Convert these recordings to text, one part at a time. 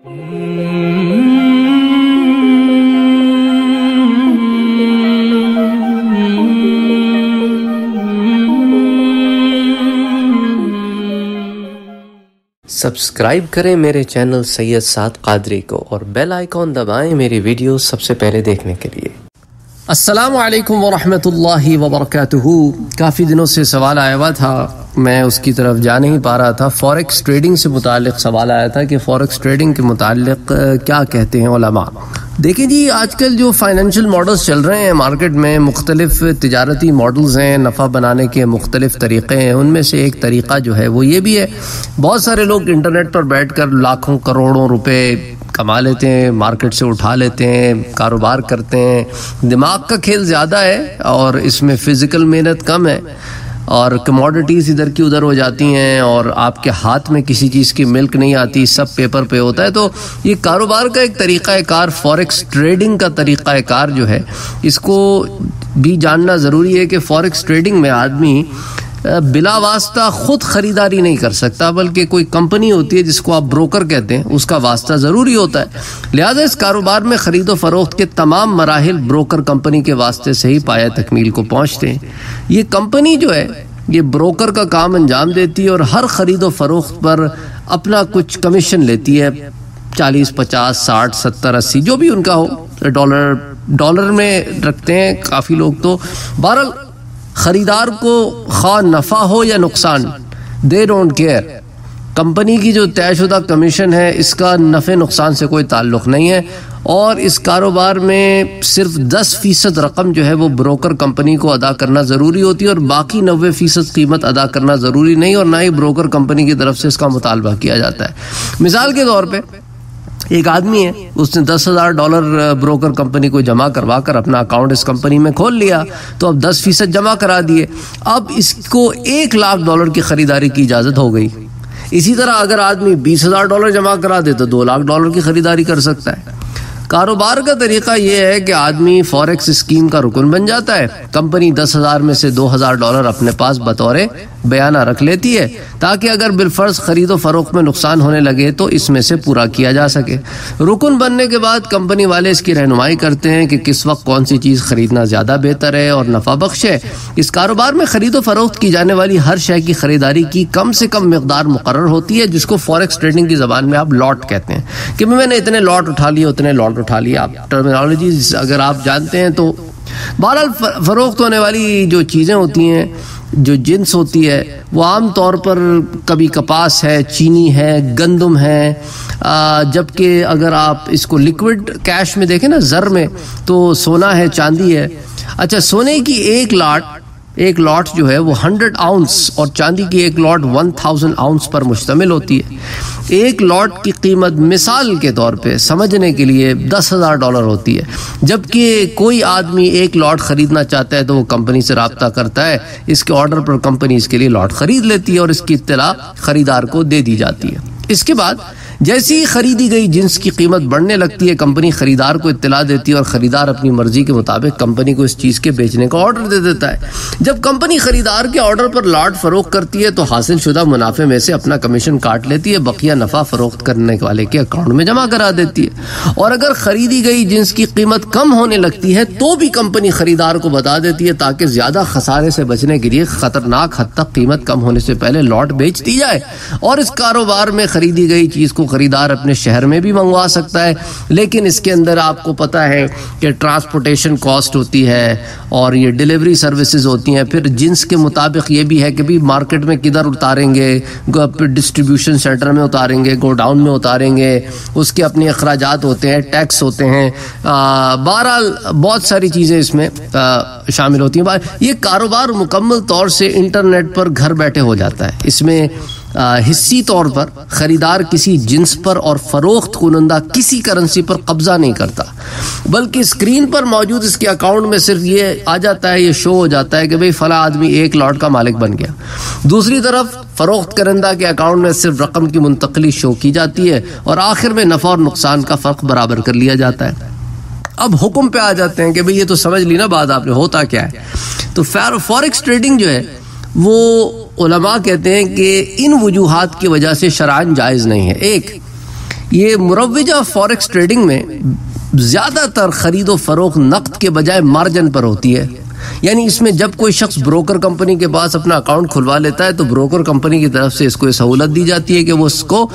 Subscribe करें मेरे channel Syed साद कादरी को और बेल आइकॉन दबाएँ मेरी वीडियो सबसे पहले देखने के लिए। अस्सलाम वालेकुम वरहमतुल्लाहि वबरकातुहू। काफ़ी दिनों से सवाल आया हुआ था मैं उसकी तरफ़ जा नहीं पा रहा था। फॉरेक्स ट्रेडिंग से मुतालिक सवाल आया था कि फॉरेक्स ट्रेडिंग के मुतालिक क्या कहते हैं उलमा? देखिए जी, आजकल जो फाइनेंशियल मॉडल्स चल रहे हैं मार्केट में, मुख्तलिफ़ तजारती मॉडल्स हैं, नफ़ा बनाने के मुख्तलिफ़ तरीक़े हैं, उनमें से एक तरीक़ा जो है वो ये भी है। बहुत सारे लोग इंटरनेट पर बैठ कर लाखों करोड़ों रुपए कमा लेते हैं मार्केट से उठा लेते हैं, कारोबार करते हैं। दिमाग का खेल ज़्यादा है और इसमें फ़िज़िकल मेहनत कम है। और कमोडिटीज़ इधर की उधर हो जाती हैं और आपके हाथ में किसी चीज़ की मिल्क नहीं आती, सब पेपर पे होता है। तो ये कारोबार का एक तरीक़ा कार फॉरेक्स ट्रेडिंग का तरीक़ा कार जो है, इसको भी जानना ज़रूरी है कि फॉरेक्स ट्रेडिंग में आदमी बिला वास्ता खुद खरीदारी नहीं कर सकता, बल्कि कोई कंपनी होती है जिसको आप ब्रोकर कहते हैं, उसका वास्ता ज़रूरी होता है। लिहाजा इस कारोबार में ख़रीदो फरोख्त के तमाम मराहल ब्रोकर कंपनी के वास्ते से ही पाया तकमील को पहुँचते हैं। ये कंपनी जो है, ये ब्रोकर का काम अंजाम देती है और हर ख़रीदो फरोख्त पर अपना कुछ कमीशन लेती है, चालीस, पचास, साठ, सत्तर, अस्सी, जो भी उनका हो। डॉलर डॉलर में रखते हैं काफ़ी लोग तो। बहरल ख़रीदार को खा नफ़ा हो या नुकसान दे डोंट केयर कंपनी की जो तयशुदा कमीशन है, इसका नफ़े नुकसान से कोई ताल्लुक़ नहीं है। और इस कारोबार में सिर्फ़ 10 फ़ीसद रकम जो है वो ब्रोकर कंपनी को अदा करना ज़रूरी होती है और बाकी नबे फ़ीसद कीमत अदा करना ज़रूरी नहीं और ना ही ब्रोकर कंपनी की तरफ़ से इसका मुतालबा किया जाता है। मिसाल के तौर पर एक आदमी है, उसने दस हज़ार डॉलर ब्रोकर कंपनी को जमा करवा कर अपना अकाउंट इस कंपनी में खोल लिया तो अब दस फ़ीसद जमा करा दिए। अब इसको एक लाख डॉलर की खरीदारी की इजाज़त हो गई। इसी तरह अगर आदमी बीस हज़ार डॉलर जमा करा दे तो दो लाख डॉलर की खरीदारी कर सकता है। कारोबार का तरीका यह है कि आदमी फॉरेक्स स्कीम का रुकन बन जाता है। कंपनी दस हज़ार में से दो हज़ार डॉलर अपने पास बतौर बयाना रख लेती है, ताकि अगर बिलफर्ज खरीदो फरोख्त में नुकसान होने लगे तो इसमें से पूरा किया जा सके। रुकन बनने के बाद कंपनी वाले इसकी रहनुमाई करते हैं कि किस वक्त कौन सी चीज़ खरीदना ज़्यादा बेहतर है और नफ़ा बख्श है। इस कारोबार में खरीदो फरोख्त की जाने वाली हर शय की खरीदारी की कम से कम मकदार मुकर होती है, जिसको फॉरेक्स ट्रेडिंग की जबान में आप लॉट कहते हैं। कि मैंने इतने लॉट उठा लिए, उतने लॉट उठा लिए आप अगर आप जानते हैं तो बहरहाल फरोख्त होने वाली जो चीज़ें होती हैं, जो जिन्स होती है, वो आम तौर पर कभी कपास है, चीनी है, गंदम है। जबकि अगर आप इसको लिक्विड कैश में देखें ना, ज़र में तो सोना है, चांदी है। अच्छा सोने की एक लाट एक लॉट जो है वो हंड्रेड आउंस और चांदी की एक लॉट वन थाउज़ेंड आउंस पर मुश्तमिल होती है। एक लॉट की कीमत मिसाल के तौर पे समझने के लिए दस हज़ार डॉलर होती है। जबकि कोई आदमी एक लॉट ख़रीदना चाहता है तो वो कंपनी से रबता करता है। इसके ऑर्डर पर कंपनी इसके लिए लॉट ख़रीद लेती है और इसकी इतला ख़रीदार को दे दी जाती है। इसके बाद जैसी ही खरीदी गई जिन्स की कीमत बढ़ने लगती है, कंपनी खरीदार को इत्तला देती है और खरीदार अपनी मर्ज़ी के मुताबिक कंपनी को इस चीज़ के बेचने का ऑर्डर दे देता है। जब कंपनी खरीदार के ऑर्डर पर लॉट फरोख करती है तो हासिल शुदा मुनाफे में से अपना कमीशन काट लेती है, बकिया नफ़ा फरोख्त करने वाले के अकाउंट में जमा करा देती है। और अगर खरीदी गई जिन्स की कीमत कम होने लगती है तो भी कंपनी खरीदार को बता देती है, ताकि ज़्यादा खसारे से बचने के लिए खतरनाक हद तक कीमत कम होने से पहले लॉट बेच दी जाए। और इस कारोबार में खरीदी गई चीज़ को खरीदार अपने शहर में भी मंगवा सकता है लेकिन इसके अंदर आपको पता है कि ट्रांसपोर्टेशन कॉस्ट होती है और ये डिलीवरी सर्विसेज़ होती हैं। फिर जिन्स के मुताबिक ये भी है कि भाई मार्केट में किधर उतारेंगे डिस्ट्रीब्यूशन सेंटर में उतारेंगे गोडाउन में उतारेंगे उसके अपने अखराज होते हैं टैक्स होते हैं। बहरहाल बहुत सारी चीज़ें इसमें आ, शामिल होती हैं। ये कारोबार मुकम्मल तौर से इंटरनेट पर घर बैठे हो जाता है। इसमें हिस्सी तौर पर ख़रीदार किसी जिन्स पर और फ़रोख्त कुनंदा किसी करेंसी पर कब्ज़ा नहीं करता। बल्कि स्क्रीन पर मौजूद इसके अकाउंट में सिर्फ़ ये आ जाता है, ये शो हो जाता है कि भाई फ़ला आदमी एक लॉट का मालिक बन गया। दूसरी तरफ़ फ़रोख्त करंदा के अकाउंट में सिर्फ़ रकम की मुंतकली शो की जाती है और आखिर में नफ़ा और नुकसान का फ़र्क बराबर कर लिया जाता है। अब हुक्म पे आ जाते हैं कि भाई ये तो समझ ली ना बात आपने, होता क्या है? तो फॉरेक्स ट्रेडिंग जो है, वो उलमा कहते हैं कि इन वजूहत की वजह से शरान जायज़ नहीं है। एक, ये मुरवजा फॉरेक्स ट्रेडिंग में ज़्यादातर खरीदो फरोख नकद के बजाय मार्जिन पर होती है। यानी इसमें जब कोई शख्स ब्रोकर कंपनी के पास अपना अकाउंट खुलवा लेता है तो ब्रोकर कंपनी की तरफ़ से इसको सहूलत दी जाती है कि वो इसको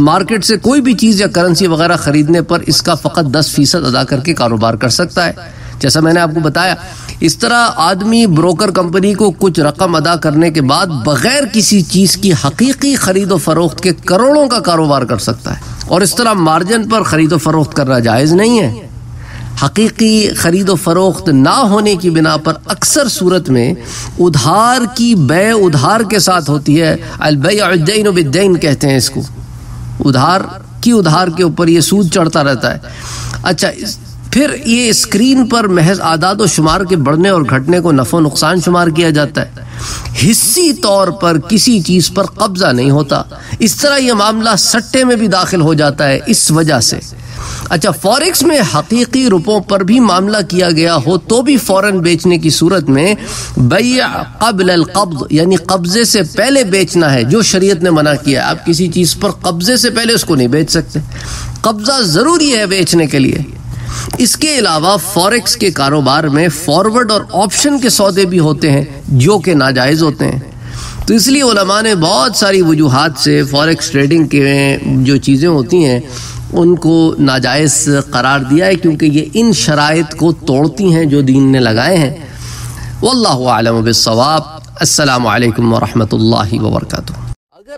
मार्केट से कोई भी चीज़ या करेंसी वगैरह खरीदने पर इसका फ़कत दस फ़ीसद अदा करके कारोबार कर सकता है। जैसा मैंने आपको बताया, इस तरह आदमी ब्रोकर कंपनी को कुछ रकम अदा करने के बाद बगैर किसी चीज़ की हकीकी खरीदो फरोख्त के करोड़ों का कारोबार कर सकता है। और इस तरह मार्जिन पर खरीदो फरोख्त करना जायज़ नहीं है। हकीकी खरीदो फरोख्त ना होने की बिना पर अक्सर सूरत में उधार की बे उधार के साथ होती है। अलबैन कहते हैं इसको। उधार, की उधार के ऊपर ये सूद चढ़ता रहता है। अच्छा फिर ये स्क्रीन पर महज आदाद शुमार के बढ़ने और घटने को नफो नुकसान शुमार किया जाता है। हिस्सी तौर पर किसी चीज़ पर कब्जा नहीं होता। इस तरह यह मामला सट्टे में भी दाखिल हो जाता है इस वजह से। अच्छा फॉरेक्स में हकीकी रुपयों पर भी मामला किया गया हो तो भी फ़ौरन बेचने की सूरत में कबल कब्ज, यानी कब्जे से पहले बेचना है, जो शरीयत ने मना किया आप किसी चीज़ पर कब्जे से पहले उसको नहीं बेच सकते। कब्जा ज़रूरी है बेचने के लिए। इसके अलावा फॉरेक्स के कारोबार में फॉरवर्ड और ऑप्शन के सौदे भी होते हैं, जो कि नाजायज़ होते हैं। तो इसलिए ने बहुत सारी वजूहत से फॉरेक्स ट्रेडिंग के जो चीज़ें होती हैं, उनको नाजायज़ करार दिया है, क्योंकि ये इन शराइ को तोड़ती हैं जो दीन ने लगाए हैं। वल्लम बिसवाब अल्लाम वरहमल वर्का